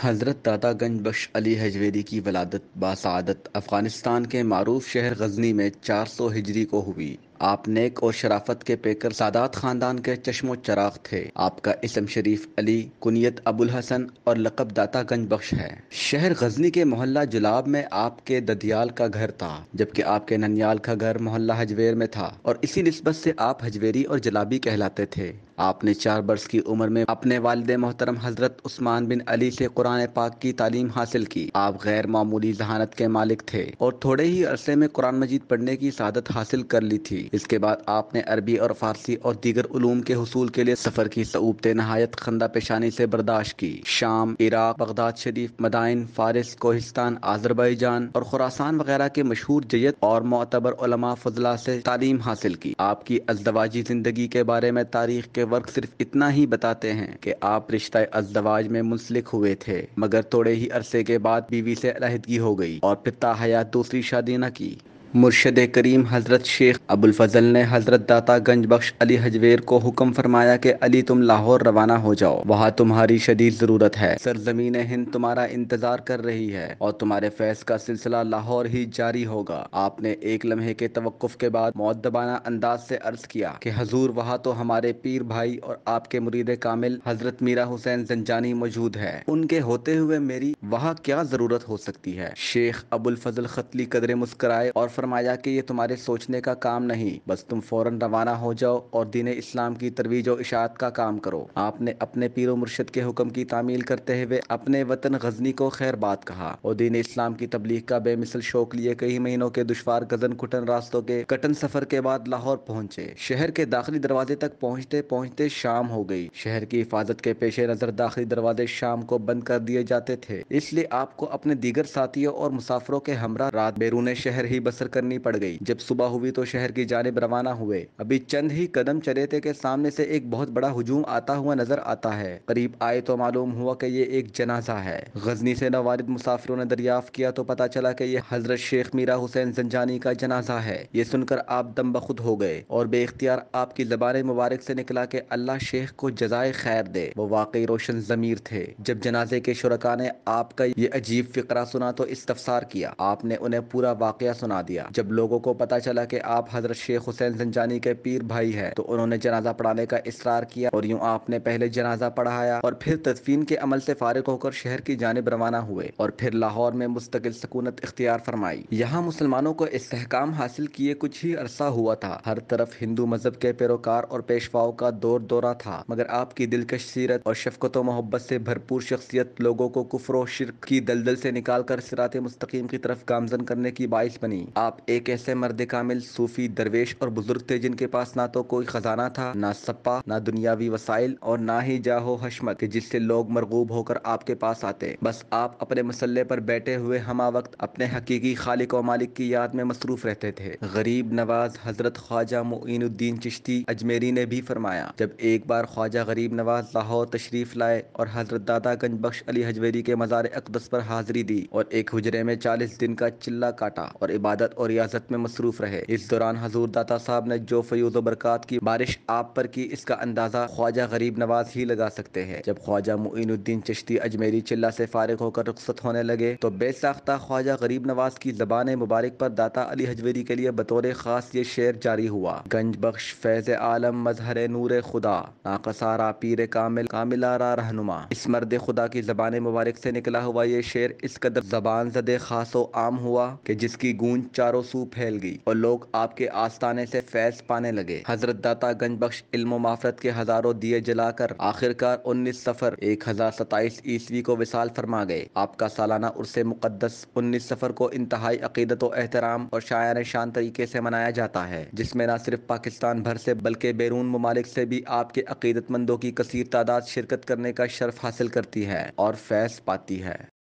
حضرت داتا گنج بخش علی حجویری کی ولادت باسعادت افغانستان کے معروف شہر غزنی میں چار سو ہجری کو ہوئی۔ آپ نیک اور شرافت کے پیکر سادات خاندان کے چشم و چراغ تھے۔ آپ کا اسم شریف علی، کنیت ابو الحسن اور لقب داتا گنج بخش ہے۔ شہر غزنی کے محلہ جلاب میں آپ کے ددیال کا گھر تھا، جبکہ آپ کے ننیال کا گھر محلہ حجویر میں تھا اور اسی نسبت سے آپ حجویری اور جلابی کہلاتے تھے۔ آپ نے چار برس کی عمر میں اپنے والد محترم حضرت عثمان بن علی سے قرآن پاک کی تعلیم حاصل کی۔ آپ غیر معمولی ذہانت کے مالک تھے اور تھوڑے ہی عرصے میں قرآن مجید پڑھنے کی سعادت حاصل کر لی تھی۔ اس کے بعد آپ نے عربی اور فارسی اور دیگر علوم کے حصول کے لیے سفر کی صعوبت نہایت خندہ پیشانی سے برداشت کی۔ شام، عراق، بغداد شریف، مدائن، فارس، کوہستان آذربائی جان اور خوراسان وغیرہ کے مشہور جیت اور معتبر علماء فضلہ سے تعلیم حاصل کی۔ آپ کی ازدواجی زندگی کے بارے میں تاریخ کے ورق صرف اتنا ہی بتاتے ہیں کہ آپ رشتہ ازدواج میں منسلک ہوئے تھے، مگر تھوڑے ہی عرصے کے بعد بیوی سے علیحدگی ہو گئی اور پتا حیات دوسری شادی نہ کی۔ مرشد کریم حضرت شیخ ابو الفضل نے حضرت داتا گنج بخش علی حجویر کو حکم فرمایا کہ علی تم لاہور روانہ ہو جاؤ۔ وہاں تمہاری شدید ضرورت ہے۔ سرزمین ہند تمہارا انتظار کر رہی ہے اور تمہارے فیض کا سلسلہ لاہور ہی جاری ہوگا۔ آپ نے ایک لمحے کے توقف کے بعد معدبانہ انداز سے عرض کیا کہ حضور وہاں تو ہمارے پیر بھائی اور آپ کے مرید کامل حضرت میرا حسین زنجانی موجود ہے۔ ان کے ہوتے ہوئے میری وہاں کیا ضرورت ہو سکتی ہے؟ شیخ ابو الفضل خطلی قدرے مسکرائے اور فرمایا کہ یہ تمہارے سوچنے کا کام نہیں، بس تم فوراً روانہ ہو جاؤ اور دین اسلام کی ترویج و اشاعت کا کام کرو۔ آپ نے اپنے پیر و مرشد کے حکم کی تعمیل کرتے ہوئے اپنے وطن غزنی کو خیر بات کہا۔ اور دین اسلام کی تبلیغ کا بے مثل شوق لیے کئی مہینوں کے دشوار گزن کٹن راستوں کے کٹن سفر کے بعد لاہور پہنچے۔ شہر کے داخلی دروازے تک پہنچتے پہنچتے شام ہو گئی۔ شہر کی حفاظت کے پیش نظر داخلی دروازے شام کو بند کر دیے جاتے تھے۔ اس لیے آپ کو اپنے دیگر ساتھیوں اور مسافروں کے ہمراہ رات بیرون شہر ہی بسر کرنی پڑ گئی۔ جب صبح ہوئی تو شہر شہر کی جانب روانہ ہوئے۔ ابھی چند ہی قدم چلے تھے کہ سامنے سے ایک بہت بڑا ہجوم آتا ہوا نظر آتا ہے۔ قریب آئے تو معلوم ہوا کہ یہ ایک جنازہ ہے۔ غزنی سے نوارد مسافروں نے دریافت کیا تو پتا چلا کہ یہ حضرت شیخ میرا حسین زنجانی کا جنازہ ہے۔ یہ سن کر آپ دم بخود ہو گئے اور بے اختیار آپ کی زبان مبارک سے نکلا کہ اللہ شیخ کو جزائے خیر دے۔ وہ واقعی روشن ضمیر تھے۔ جب جنازے کے شرکا نے آپ کا یہ عجیب فقرہ سنا تو استفسار کیا۔ آپ نے انہیں پورا واقعہ سنا دیا۔ جب لوگوں کو پتا چلا کہ آپ حضرت شیخ حسین زنجانی کے پیر بھائی ہے تو انہوں نے جنازہ پڑھانے کا اصرار کیا اور یوں آپ نے پہلے جنازہ پڑھایا اور پھر تدفین کے عمل سے فارغ ہو کر شہر کی جانب روانہ ہوئے اور پھر لاہور میں مستقل سکونت اختیار فرمائی۔ یہاں مسلمانوں کو استحکام حاصل کیے کچھ ہی عرصہ ہوا تھا۔ ہر طرف ہندو مذہب کے پیروکار اور پیشواؤں کا دور دورہ تھا۔ مگر آپ کی دلکش سیرت اور شفقت و محبت سے بھرپور شخصیت لوگوں کو کفر و شرک کی دلدل سے نکال کر سرات مستقیم کی طرف گامزن کرنے کی باعث بنی۔ آپ ایک ایسے مرد کامل صوفی درویش اور بزرگ تھے جن کے پاس نہ تو کوئی خزانہ تھا، نہ سپا نہ دنیاوی وسائل اور نہ ہی جاہو حشمت کہ جس سے لوگ مرغوب ہو کر آپ کے پاس آتے۔ بس آپ اپنے مسلح پر بیٹھے ہوئے ہما وقت اپنے حقیقی خالق و مالک کی یاد میں مصروف رہتے تھے۔ غریب نواز حضرت خواجہ معین الدین چشتی اجمیری نے بھی فرمایا، جب ایک بار خواجہ غریب نواز لاہور تشریف لائے اور حضرت دادا گنج بخش علی حجویری کے مزار اقدس پر حاضری دی اور ایک حجرے میں چالیس دن کا چلہ کاٹا اور عبادت اور ریاضت میں مصروف رہے۔ اس دوران حضور داتا صاحب نے جو فیوز و برکات کی بارش آپ پر کی، اس کا اندازہ خواجہ غریب نواز ہی لگا سکتے ہیں۔ جب خواجہ معین الدین چشتی اجمیری چلا سے فارغ ہو کر رخصت ہونے لگے تو بے ساختہ خواجہ غریب نواز کی زبان مبارک پر داتا علی حجویری کے لیے بطور خاص یہ شعر جاری ہوا۔ گنج بخش فیض عالم مظہر نور خدا ناقصارا پیر کامل کاملارا رہنما۔ اس مرد خدا کی زبان مبارک سے نکلا ہوا یہ شعر اس قدر زبان زد خاص و عام ہوا کہ جس کی گونج چاروں سو پھیل گئی اور لوگ آپ کے آستانے سے فیض پانے لگے۔ حضرت داتا گنج بخش علم و معافرت کے ہزاروں دیے جلا کر آخرکار انیس سفر ایک ہزار ستائیس عیسوی کو وصال فرما گئے۔ آپ کا سالانہ عرص مقدس انیس سفر کو انتہائی عقیدت و احترام اور شاعر شان طریقے سے منایا جاتا ہے، جس میں نہ صرف پاکستان بھر سے بلکہ بیرون ممالک سے بھی آپ کے عقیدت مندوں کی کثیر تعداد شرکت کرنے کا شرف حاصل کرتی ہے اور فیض پاتی ہے۔